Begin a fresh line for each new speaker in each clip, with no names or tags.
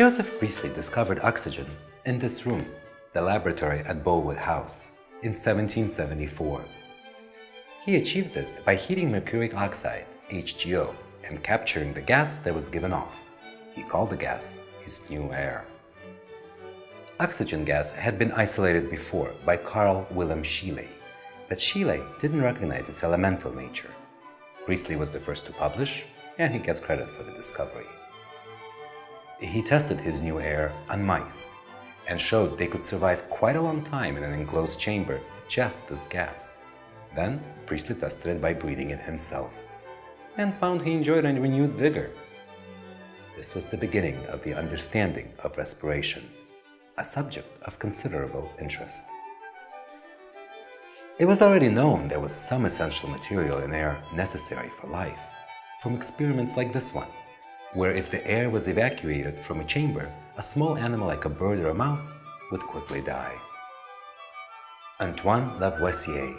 Joseph Priestley discovered oxygen in this room, the laboratory at Bowood House, in 1774. He achieved this by heating mercuric oxide, HGO, and capturing the gas that was given off. He called the gas his new air. Oxygen gas had been isolated before by Carl Wilhelm Scheele, but Scheele didn't recognize its elemental nature. Priestley was the first to publish, and he gets credit for the discovery. He tested his new air on mice and showed they could survive quite a long time in an enclosed chamber just this gas. Then Priestley tested it by breathing it himself and found he enjoyed a renewed vigor. This was the beginning of the understanding of respiration, a subject of considerable interest. It was already known there was some essential material in air necessary for life, from experiments like this one, where if the air was evacuated from a chamber, a small animal like a bird or a mouse would quickly die. Antoine Lavoisier,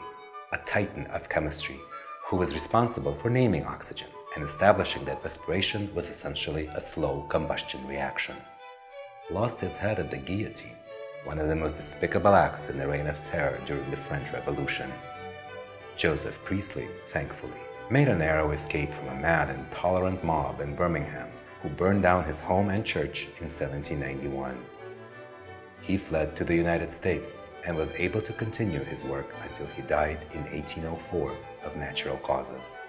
a titan of chemistry, who was responsible for naming oxygen and establishing that respiration was essentially a slow combustion reaction, lost his head at the guillotine, one of the most despicable acts in the reign of terror during the French Revolution. Joseph Priestley, thankfully, made a narrow escape from a mad and intolerant mob in Birmingham who burned down his home and church in 1791. He fled to the United States and was able to continue his work until he died in 1804 of natural causes.